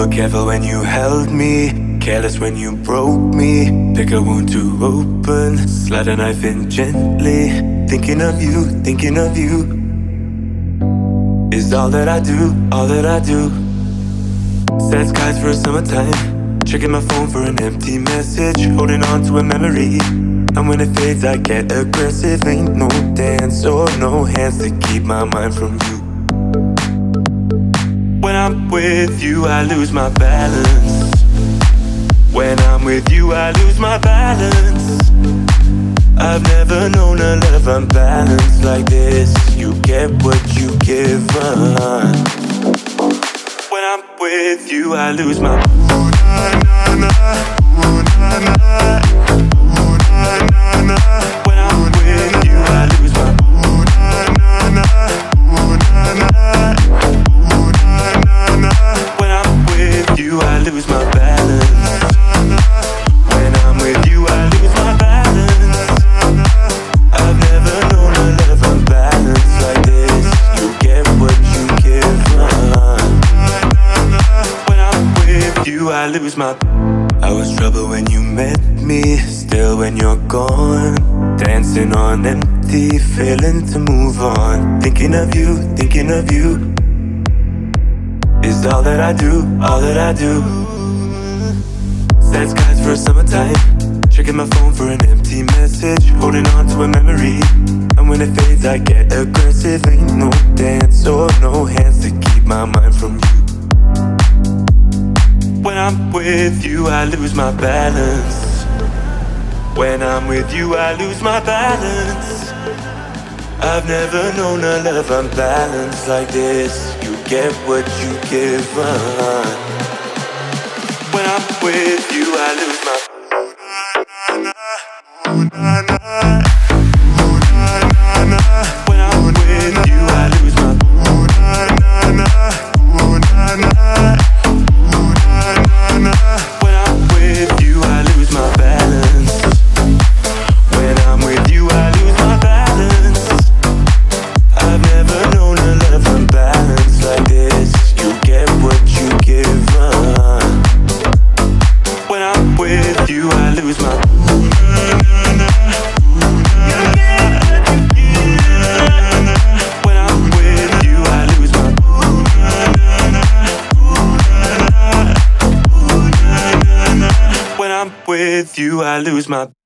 were careful when you held me, careless when you broke me. Pick a wound to open, slide a knife in gently. Thinking of you, thinking of you. Is all that I do, all that I do. Set skies for a summertime. Checking my phone for an empty message, holding on to a memory. And when it fades, I get aggressive. Ain't no dance or no hands to keep my mind from you. When I'm with you, I lose my balance. When I'm with you, I lose my balance. I've never known a love unbalanced like this. You get what you give. When I'm with you, I lose my. Ooh, na, na, na. You, I lose my. I was trouble when you met me, still when you're gone. Dancing on empty, failing to move on. Thinking of you, thinking of you. Is all that I do, all that I do. Set skies for a summertime. Checking my phone for an empty message, holding on to a memory. And when it fades, I get aggressive. Ain't no dance or no hands to keep my mind from you. When I'm with you, I lose my balance. When I'm with you, I lose my balance. I've never known a love unbalanced like this. You get what you give. Uh. When I'm with you, I lose my. With you, I lose my.